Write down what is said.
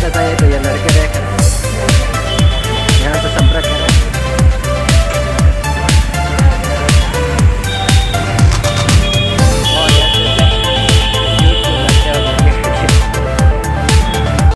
verdad